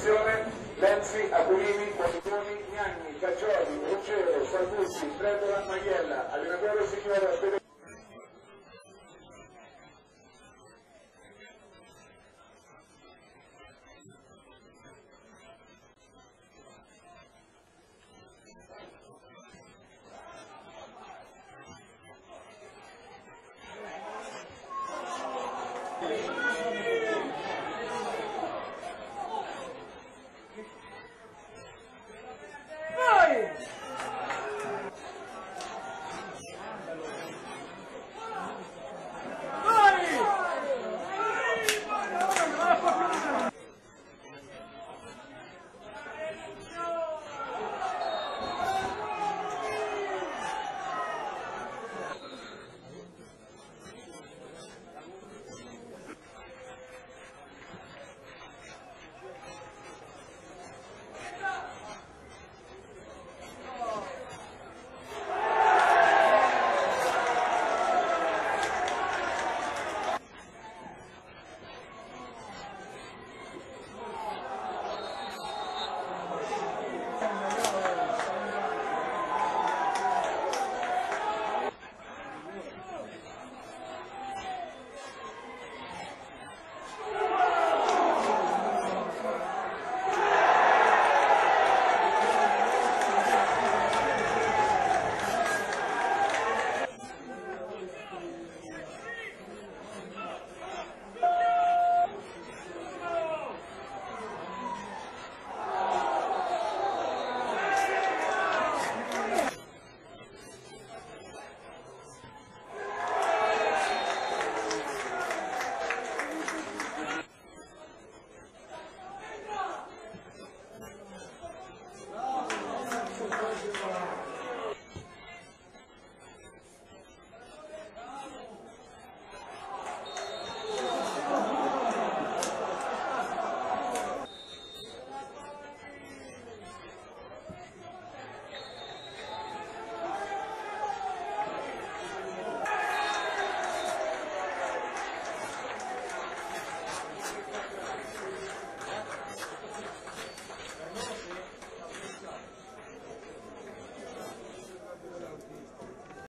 disposizione Lenzi, Aculini, Qualitoni, Gnagni, Caccioli, Ruggero, Salvucci, Fredola, Maiella, allenatore signora you.